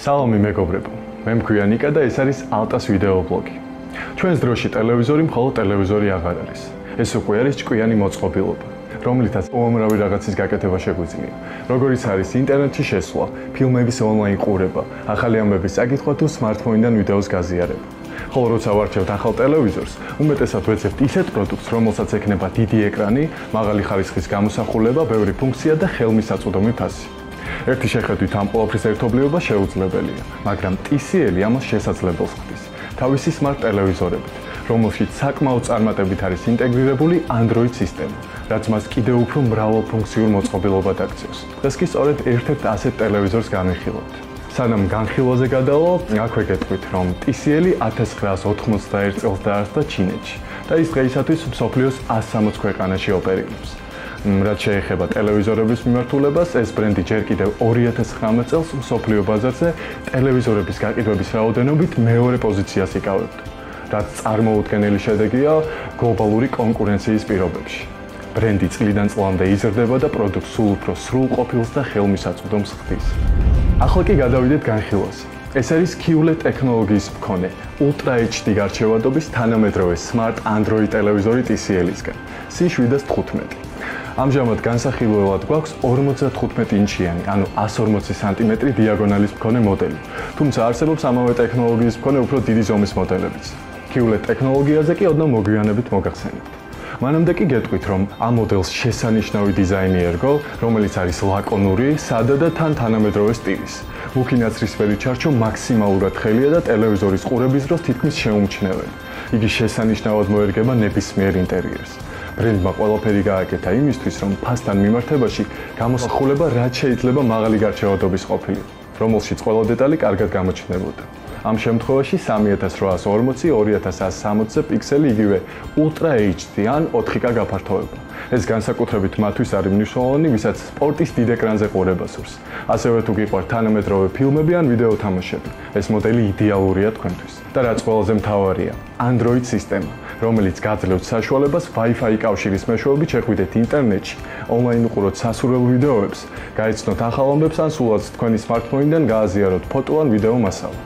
სალამი მეგობრებო. მე მქვია ნიკა და ეს არის ალტას ვიდეო ბლოგი. ჩვენს დროში ტელევიზორი მხოლოდ ტელევიზორი აღარ არის. ეს უკვე არის ჭკვიანი მოწყობილობა, რომლითაც უამრავი რაღაცის გაკეთება შეგვიძლია. როგორიც არის ინტერნეტში შესვლა, ფილმების ონლაინ ყურება, ახალი ამბების წაკითხვა თუ smartphone-დან ვიდეოს გაზიარება. ხოლო როცა ვარჩევთ ახალ ტელევიზორს, უმეტესად ვეცებთ ისეთ პროდუქტს, რომელსაც ექნება დიდი ეკრანი, მაღალი ხარისხის გამოსახულება, ბევრი ფუნქცია და ხელმისაწვდომი ფასი. ერთი შეხედვით ამ ყოველფრის ერთობლიობა შეუძლებელია, მაგრამ TCL ამას შესაძლებელს ხდის. თავისი smart ტელევიზორებით, რომელშიც საკმაოდ წარმატებით არის ინტეგრირებული Android სისტემა, რაც მას კიდევ უფრო მრავალფუნქციურ მოწყობილობად აქცევს. დღეს კი სწორედ ერთ-ერთ ასეთ ტელევიზორს განვიხილავთ. სანამ განხილვაზე გადავალ, აქვე გეტყვით, რომ TCL 1991 წელს დაარსდა ჩინეთში და ის დღეისათვის მსოფლიოს 160 ქვეყანაში ოპერირებს. რაც შეეხება ტელევიზორების მიმართულებას, ეს ბრენდი ჯერ კიდევ 2019 წელს მსოფლიო ბაზარზე ტელევიზორების გაყიდვების რაოდენობით მეორე პოზიციას იკავებდა, რაც წარმოუდგენელი შედეგია გლობალური კონკურენციის პირობებში. ბრენდი წლიდან წლამდე იზრდება და პროდუქტს სულ უფრო სრულყოფილს და ხელმისაწვდომს ხდის. ახლა კი გადავიდეთ განხილვაზე. ეს არის QLED ტექნოლოგიის მქონე Ultra HD გარჩევადობის თანამედროვე Smart Android ტელევიზორი TCL-ისგან. C715 ამჟამად განსახილველად გვაქვს 55 ინჩიანი, ანუ 140 სანტიმეტრი დიაგონალის მქონე მოდელი. თუმცა არსებობს ამავე ტექნოლოგიის მქონე უფრო დიდი ზომის მოდელებიც. QLED ტექნოლოგიაზე კი ოდნავ მოგვიანებით მოგახსენებთ. მანამდე კი გეტყვით, რომ ამ მოდელს შესანიშნავი დიზაინი ერგო, რომელიც არის ლაკონური, სადა და თან თანამედროვე სტილის. მუქინაცრისფერი ჩარჩო მაქსიმალურად ხელია და ტელევიზორის ყურების დროს თითქმის შეუმჩნეველი. იგი შესანიშნავად მოერგება ნებისმიერ ინტერიერს. ბრენდმა ყველაფერი გააკეთა იმისთვის, რომ ფასთან მიმართებაში გამოსახულება რაც შეიძლება მაღალი გარჩევადობის ყოფილიყო, რომელშიც ყველა დეტალი კარგად გამოჩნდებოდა. ამ შემთხვევაში 3840-2160-ზე პიქსელი იგივე Ultra HD ან 4K გაფართოება. ეს განსაკუთრებით მათთვის არის მნიშვნელოვანი, ვისაც სპორტის დიდ ეკრანზე ყურება სურს. ასევე თუ გიყვართ თანამედროვე ფილმები ან ვიდეო თამაშები, ეს მოდელი იდეალურია თქვენთვის. და რაც ყველაზე მთავარია, Android სისტემა. რომელიც გაძლევთ საშუალებას Wi-Fi კავშირის მეშვეობით შეხვიდეთ ინტერნეტში, ონლაინ უყუროთ სასურველ ვიდეოებს, გაიცნოთ ახალ ამბებს ან სულაც თქვენი smartphone-დან გააზიაროთ ფოტო ან ვიდეო მასალა.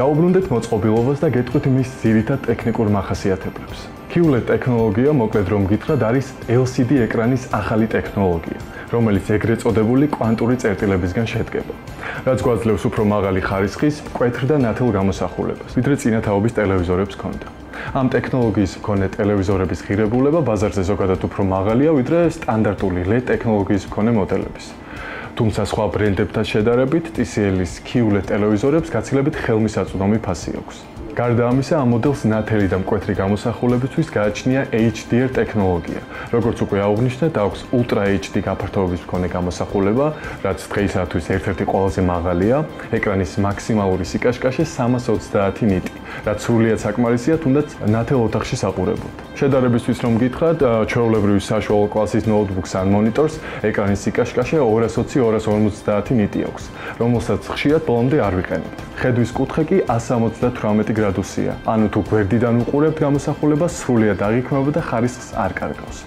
დაუბრუნდეთ მოწყობილობას და გეტყვით მის ძირითად ტექნიკურ მახასიათებლებს. QLED ტექნოლოგია, მოკლედ რომ გითხრათ, არის LCD ეკრანის ახალი ტექნოლოგია, რომელიც ეგრეთ წოდებული კვანტური წერტილებისგან შედგება. რაც გვაძლევს უფრო მაღალი ხარისხის, მკვეთრ და ნათელ გამოსახულებას, ვიდრე წინათაობის ტელევიზორებს ჰქონდა. ამ ტექნოლოგიის მქონე ტელევიზორების ღირებულება ბაზარზე ზოგადად უფრო მაღალია ვიდრე სტანდარტული LED ტექნოლოგიის მქონე მოდელების. თუმცა სხვა ბრენდებთან შედარებით TCL-ის QLED ტელევიზორებს გაცილებით ხელმისაწვდომი ფასი აქვს. გარდა ამისა, ამ მოდელს ნათელი და მკვეთრი გამოსახულებისთვის გააჩნია HDR ტექნოლოგია. როგორც უკვე აღნიშნეთ, აქვს Ultra HD გაფართოების მქონე გამოსახულება, რაც დღეისათვის ერთ-ერთი ყველაზე მაღალია. ეკრანის მაქსიმალური სიკაშკაშე 330 ნიტი, რაც სრულიად საკმარისია თუნდაც ნათელ ოთახში საყურებლად. შედარებისთვის რომ გითხრათ, ჩვეულებრივი საშუალო კლასის ნოუთბუქს ან მონიტორს ეკრანის სიკაშკაშე 220-250 ნიტი აქვს, რომელსაც ხშირად ბოლომდე არ ვიყენებთ. ხედვის კუთხე კი 178 გრადუსია. ანუ თუ გვერდიდან უყურებთ გამოსახულებას, სრულიად აღიქმება და ხარისხს არ კარგავს.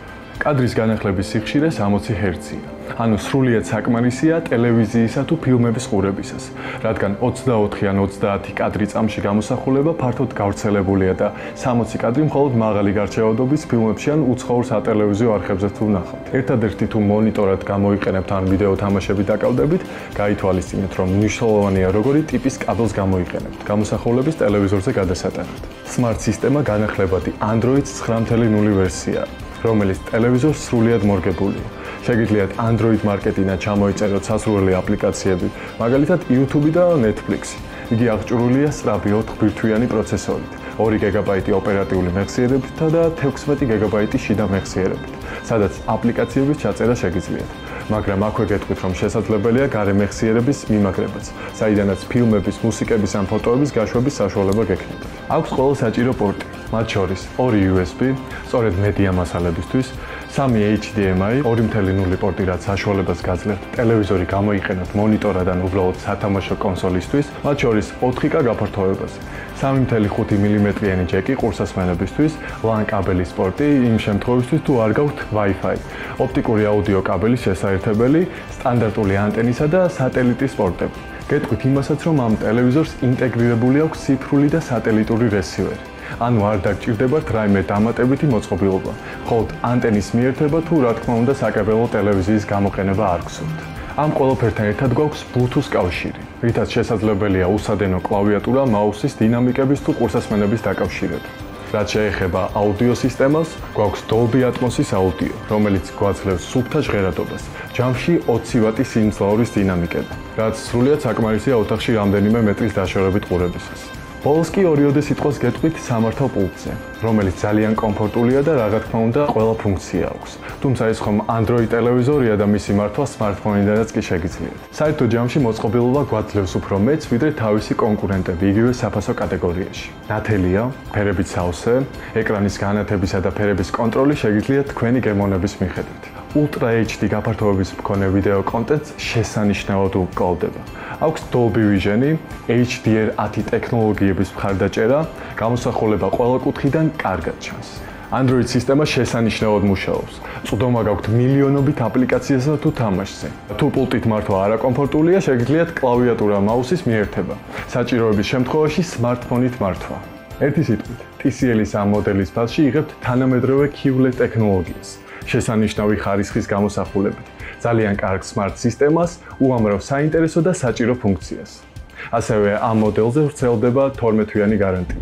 კადრის განახლების სიხშირე 60 Hz-ია. ანუ სრულიად საკმარისია ტელევიზიისა თუ ფილმების ყურებისას, რადგან 24 ან 30 კადრი წამში გამოსახულება ფართოდ გავრცელებულია და 60 კადრი მხოლოდ მაღალი გარჩევადობის ფილმებში ან უცხოურ სატელევიზიო არხებზე თუ ნახავთ. ერთადერთი თუ მონიტორად გამოიყენებთ ან ვიდეო თამაშები დაკავდებით, გაითვალისწინეთ, რომ მნიშვნელოვანია როგორი ტიპის კაბელს გამოიყენებთ გამოსახულების ტელევიზორზე გადასატანად. Smart სისტემა განახლებადი Android 9.0 ვერსია, რომელიც ტელევიზორს სრულიად მორგებულია. შეგიძლიათ Android მარკეტინგად ჩამოიწეროთ სასურველი აპლიკაციები, მაგალითად YouTube და Netflix. იგი აღჭურვილია სწრაფი 4 ბირთვიანი პროცესორით, 2 გიგაბაიტი ოპერატიული მეხსიერებით და 16 გიგაბაიტი შიდა მეხსიერებით, სადაც აპლიკაციების ჩაწერა შეგიძლიათ. მაგრამ აქვე გეტყვით, რომ შესაძლებელია გარე მეხსიერების მიმაგრებაც, საიდანაც ფილმების, მუსიკების ან ფოტოების გაშვების საშუალება გექნებათ. აქვს ყველა საჭირო პორტი, მათ შორის 2 USB, სწორედ მედია მასალებისთვის, 3 HDMI, 2.0 პორტი, რაც საშუალებას გაძლევთ ტელევიზორი გამოიყენოთ მონიტორად ან უბრალოდ სათამაშო კონსოლისთვის, მათ შორის 4K გაფართოებას. 3.5 მმ-იანი ჯეკი ყურსასმენებისთვის, LAN კაბელის პორტი იმ შემთხვევისთვის თუ არ გაქვთ Wi-Fi, ოპტიკური აუდიო კაბელის შესაერთებელი, სტანდარტული ანტენისა და სატელიტის პორტები. გეტყვით იმასაც, რომ ამ ტელევიზორს ინტეგრირებული აქვს ციფრული და სატელიტური რესივერი. ანუ არ დაგჭირდებათ რაიმე დამატებითი მოწყობილობა. ხოლო ანტენის მიერთება თუ რა თქმა უნდა საკაბელო ტელევიზიის გამოყენება არ გსურთ. ამ ყველაფერთან ერთად გვაქვს Bluetooth კავშირი, რითაც შესაძლებელია უსადენო კლავიატურა მაუსის დინამიკების თუ ყურსასმენების დაკავშირება. რაც შეეხება აუდიო სისტემას, გვაქვს Dolby Atmos-ის აუდიო, რომელიც გვაძლევს სუფთა ჟღერადობას. ჯამში 20 ვატის სიმძლავრის დინამიკები, რაც სრულიად საკმარისია ოთახში რამდენიმე მეტრის დაშორებით ყურებისას. ბოლოს კი ორიოდე სიტყვას გეტყვით სამართალ პულტზე, რომელიც ძალიან კომფორტულია და რა თქმა უნდა, ყველა ფუნქცია აქვს. თუმცა ეს ხომ Android ტელევიზორია და მისი მართვა smartphone-იდანაც კი შეგიძლიათ. საერთო ჯამში მოწყობილობა გვაძლევს უფრო მეც, ვიდრე თავისი კონკურენტები იგივე საფასო კატეგორიაში. ნათელია, ფერების სავსე, ეკრანის განათებისა და ფერების კონტროლი შეგიძლიათ თქვენი გემოვნების მიხედვით. Ultra HD გაფართოების მქონე ვიდეო კონტენტს შესანიშნავად უკავშირდება. აქვს Dolby Vision-ი, HDR10 ტექნოლოგიების მხარდაჭერა, გამოსახულება ყველა კუთხიდან კარგად ჩანს. Android სისტემა შესანიშნავად მუშაობს. წვდომა გაქვთ მილიონობით აპლიკაციასა თუ თამაშზე. თუ პულტით მართვა არაკომფორტულია, შეგიძლიათ კლავიატურა მაუსის მიერთება. საჭიროების შემთხვევაში smartphone-ით მართვა. ერთი სიტყვით, TCL-ის ამ მოდელის ფასში იღებთ თანამედროვე QLED ტექნოლოგიას. შესანიშნავი ხარისხის გამოსახულებით. ძალიან კარგ smart სისტემას, უამრავ საინტერესო და საჭირო ფუნქციას. ასევე ამ მოდელზე ვრცელდება 12-თვიანი გარანტია.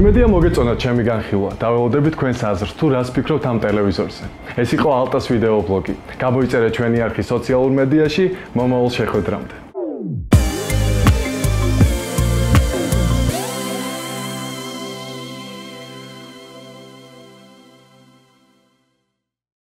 იმედია მოგეწონათ ჩემი განხილვა. დაველოდებით თქვენს აზრს თუ რას ფიქრობთ ამ ტელევიზორზე. ეს იყო ალტას ვიდეო ბლოგი. გამოიწერეთ ჩვენი არქი სოციალურ მედიაში. მომავალ შეხვედრამდე.